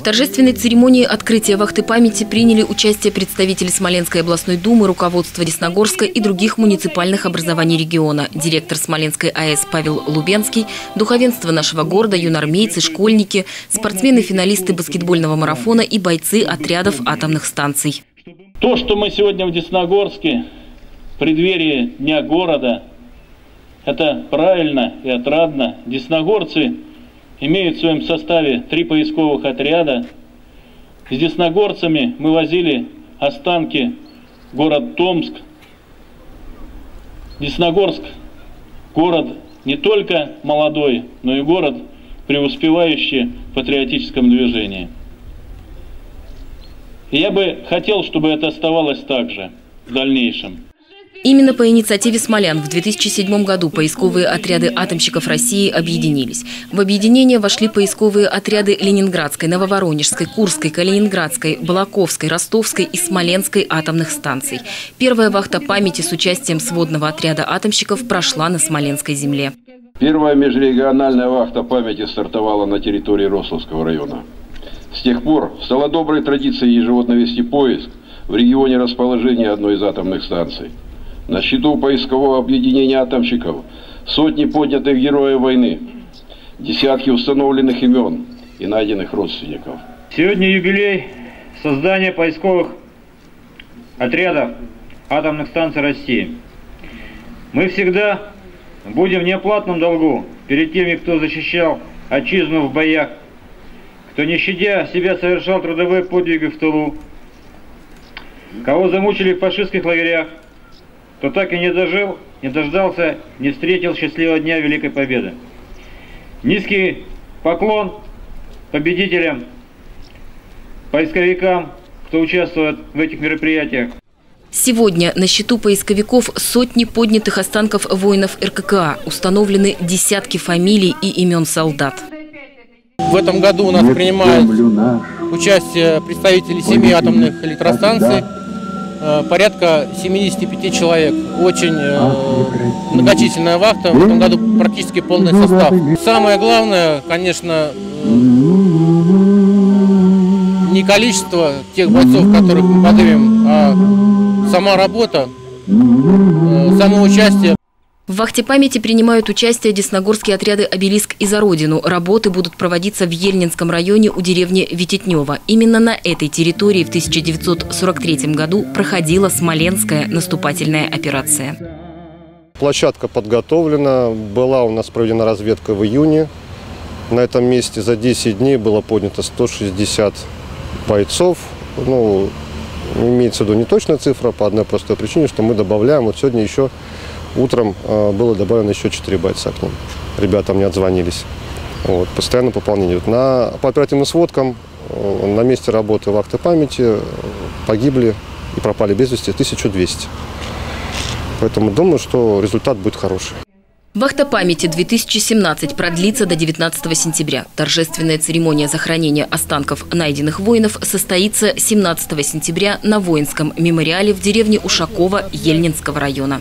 В торжественной церемонии открытия вахты памяти приняли участие представители Смоленской областной думы, руководство Десногорска и других муниципальных образований региона, директор Смоленской АЭС Павел Лубенский, духовенство нашего города, юнормейцы, школьники, спортсмены-финалисты баскетбольного марафона и бойцы отрядов атомных станций. То, что мы сегодня в Десногорске, в преддверии Дня города, это правильно и отрадно. Десногорцы имеют в своем составе три поисковых отряда. С десногорцами мы возили останки город Томск. Десногорск – город не только молодой, но и город, преуспевающий в патриотическом движении. И я бы хотел, чтобы это оставалось так же в дальнейшем. Именно по инициативе смолян в 2007 году поисковые отряды атомщиков России объединились. В объединение вошли поисковые отряды Ленинградской, Нововоронежской, Курской, Калининградской, Балаковской, Ростовской и Смоленской атомных станций. Первая вахта памяти с участием сводного отряда атомщиков прошла на Смоленской земле. Первая межрегиональная вахта памяти стартовала на территории Рословского района. С тех пор стала доброй традицией ежегодно вести поиск в регионе расположения одной из атомных станций. На счету поискового объединения атомщиков сотни поднятых героев войны, десятки установленных имен и найденных родственников. Сегодня юбилей создания поисковых отрядов атомных станций России. Мы всегда будем в неоплатном долгу перед теми, кто защищал отчизну в боях, кто не щадя себя совершал трудовые подвиги в тылу, кого замучили в фашистских лагерях, кто так и не дожил, не дождался, не встретил счастливого дня Великой Победы. Низкий поклон победителям, поисковикам, кто участвует в этих мероприятиях. Сегодня на счету поисковиков сотни поднятых останков воинов РККА. Установлены десятки фамилий и имен солдат. В этом году у нас принимают участие представители семи атомных электростанций. Э, порядка 75 человек. Очень э, многочисленная вахта, в этом году практически полный состав. Самое главное, конечно, не количество тех бойцов, которых мы поднимем, а сама работа, э, само участие. В вахте памяти принимают участие десногорские отряды «Обелиск» и «За Родину». Работы будут проводиться в Ельнинском районе у деревни Витетнева. Именно на этой территории в 1943 году проходила Смоленская наступательная операция. Площадка подготовлена. Была у нас проведена разведка в июне. На этом месте за 10 дней было поднято 160 бойцов. Ну, имеется в виду не точная цифра по одной простой причине, что мы добавляем. Вот сегодня еще Утром э, было добавлено еще 4 бойца к ним. Ребятам не отзвонились. Вот, постоянно пополнение. Вот на, по оперативным сводкам э, на месте работы вахты памяти э, погибли и пропали без вести 1200. Поэтому думаю, что результат будет хороший. Вахта памяти 2017 продлится до 19 сентября. Торжественная церемония захоронения останков найденных воинов состоится 17 сентября на воинском мемориале в деревне Ушакова Ельнинского района.